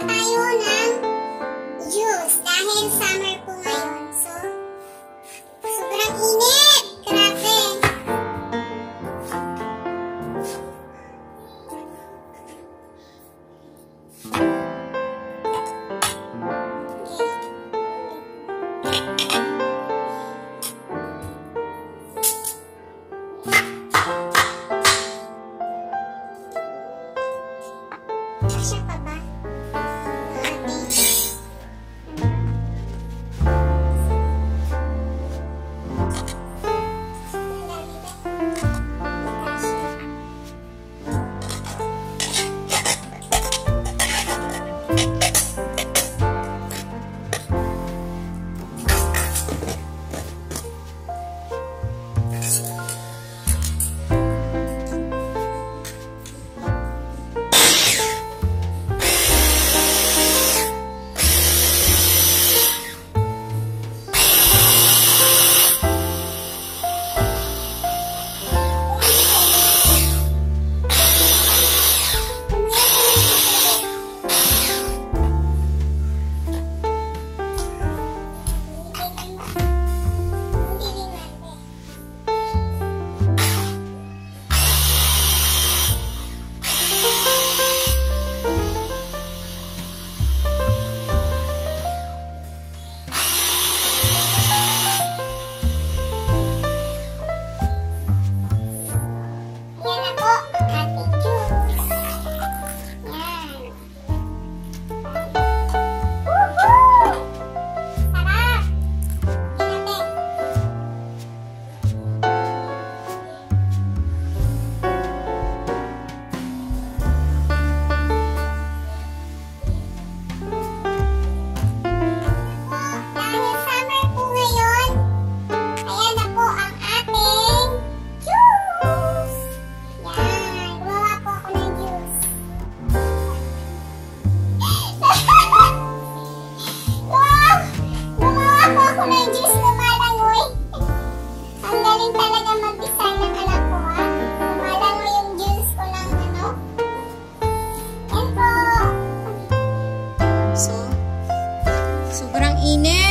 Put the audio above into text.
tayo ng juice dahil summer po ngayon. So, sobrang init! Grabe! Siya pa init!